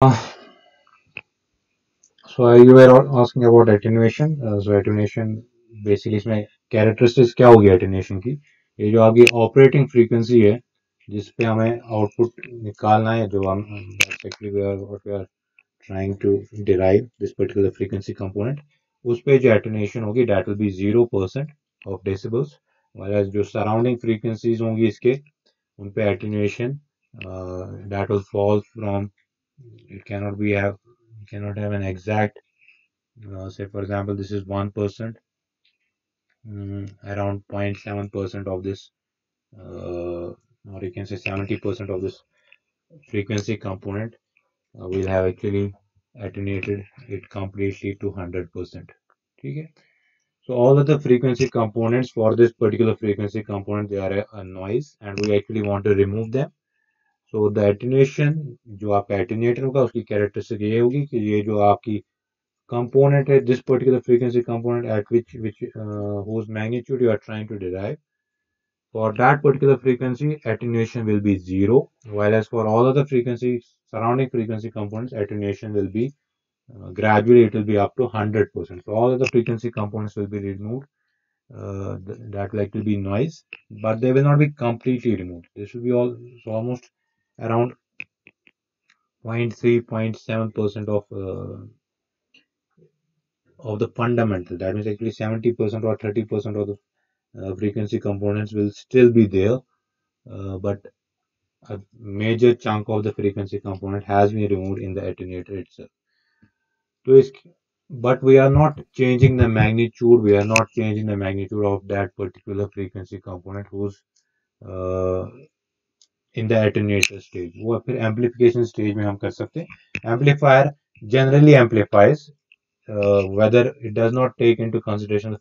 Uh, so you were asking about attenuation. Uh, so attenuation basically इसमें characteristics क्या होगी attenuation की ये जो आपकी operating frequency है जिस पे हमें output निकालना है जो हम actually we are what we are trying to derive this particular frequency component उस पे जो attenuation होगी that will be zero percent of decibels whereas जो surrounding frequencies होंगी इसके उन पे attenuation uh, that will fall from it cannot be have cannot have an exact uh, say for example this is 1% mm, around 0.7% of this uh, or you can say 70% of this frequency component uh, will have actually attenuated it completely to 100% okay? So all of the frequency components for this particular frequency component they are a, a noise and we actually want to remove them so the attenuation जो आपका एटिनेटर होगा उसकी characteristic ये होगी कि ये जो आपकी कंपोनेंट है this particular frequency component at which which whose magnitude you are trying to derive for that particular frequency attenuation will be zero while as for all other frequency surrounding frequency components attenuation will be gradually it will be up to hundred percent so all other frequency components will be remove Uh, that like to be noise, but they will not be completely removed. This will be all almost uh, around 0.3 0.7 percent of uh, of the fundamental. That means actually 70 percent or 30 percent of the uh, frequency components will still be there uh, but a major chunk of the frequency component has been removed in the attenuator itself. So but we are not changing the magnitude we are not changing the magnitude of that particular frequency component whose uh, in the attenuator stage वो फिर amplification stage में हम कर सकते हैं amplifier generally amplifies whether it does not take into consideration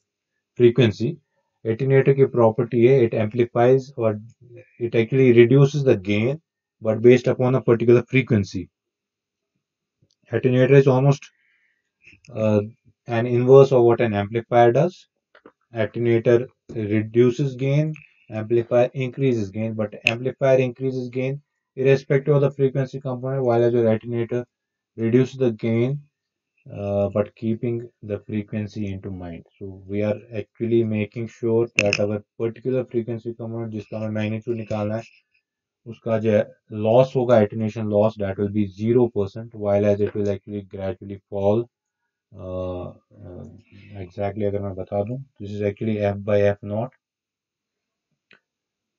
frequency attenuator की property है it amplifies और it actually reduces the gain but based upon a particular frequency. Attenuator is almost uh, an inverse of what an amplifier does. Attenuator reduces gain, amplifier increases gain, but amplifier increases gain irrespective of the frequency component, while as your attenuator reduces the gain uh, but keeping the frequency into mind. So we are actually making sure that our particular frequency component जिसका हमें magnitude निकालना है उसका जो loss होगा attenuation loss that will be zero percent while as it will actually gradually fall uh, uh, exactly अगर मैं बता दूँ this is actually f by f naught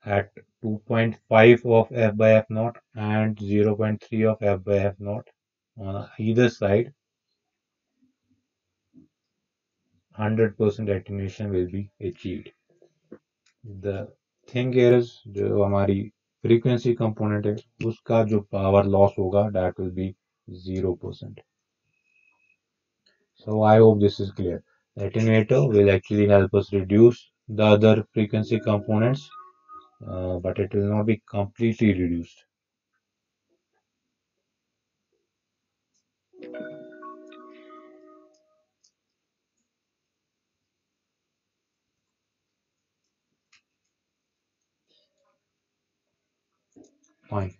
at 2.5 of f by f naught and 0.3 of f by f naught on either side 100% attenuation will be achieved the thing here is जो हमारी frequency component है उसका जो power loss होगा that will be 0% so I hope this is clear the attenuator will actually help us reduce the other frequency components uh, but it will not be completely reduced. Fine.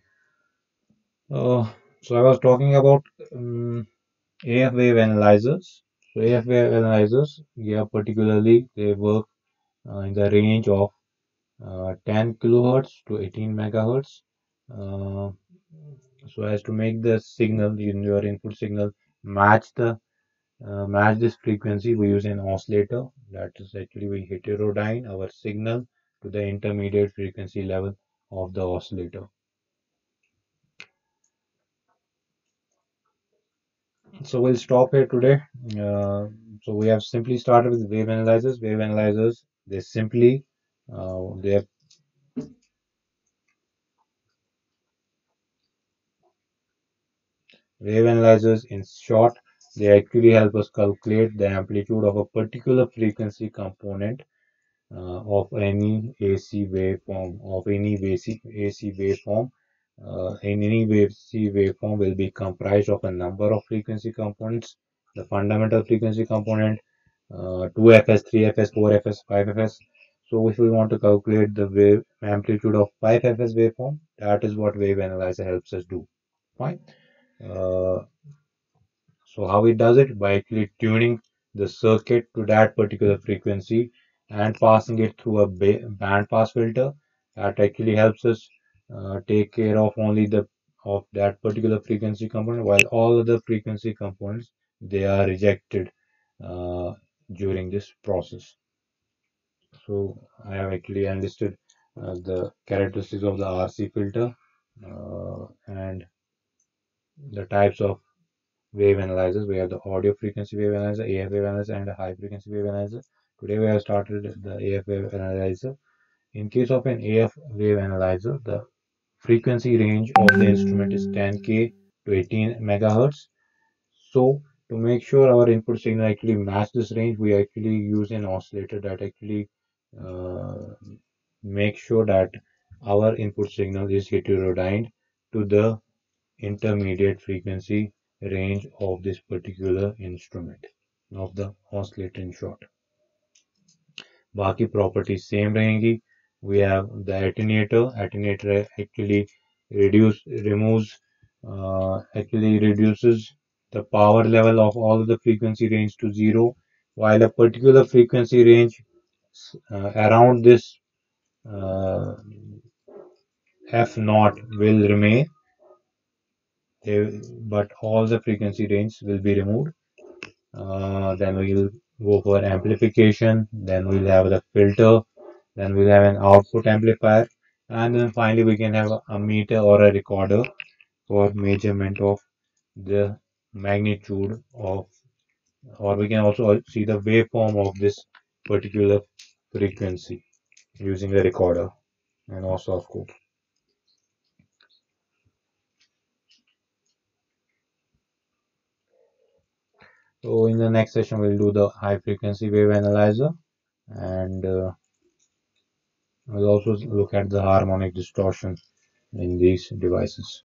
Uh, so I was talking about um, AF wave analyzers. So AF wave analyzers, yeah, particularly they work uh, in the range of uh, 10 kilohertz to 18 megahertz uh, so as to make the signal in your input signal match the uh, match this frequency we use an oscillator. That is actually we heterodyne our signal to the intermediate frequency level of the oscillator. So we'll stop here today. Uh, so we have simply started with wave analyzers wave analyzers they simply they wave analyzers in short they actually help us calculate the amplitude of a particular frequency component uh, of any AC waveform of any basic AC waveform. Uh, in any AC waveform will be comprised of a number of frequency components the fundamental frequency component uh, 2fs 3fs 4fs 5fs so if we want to calculate the wave amplitude of 5fs waveform, that is what wave analyzer helps us do. Fine. Uh, so how it does it? By actually tuning the circuit to that particular frequency and passing it through a band pass filter. That actually helps us uh, take care of only the of that particular frequency component while all other frequency components they are rejected uh, during this process. So I have actually understood uh, the characteristics of the RC filter uh, and the types of wave analyzers. We have the audio frequency wave analyzer, AF wave analyzer, and a high frequency wave analyzer. Today we have started the AF wave analyzer. In case of an AF wave analyzer, the frequency range of the instrument is 10k to 18 megahertz. So to make sure our input signal actually match this range, we actually use an oscillator that actually make sure that our input signal is heterodyned to the intermediate frequency range of this particular instrument of the oscillator in short बाकी properties same रहेंगी we have the attenuator attenuator actually reduce removes uh, actually reduces the power level of all the frequency range to zero while a particular frequency range uh, around this uh, f naught will remain but all the frequency range will be removed. Uh, then we'll go for amplification. Then we'll have the filter. Then we'll have an output amplifier. And then finally we can have a meter or a recorder for measurement of the magnitude of or we can also see the waveform of this particular frequency using the recorder and oscilloscope. So in the next session, we'll do the high frequency wave analyzer and uh, we'll also look at the harmonic distortion in these devices.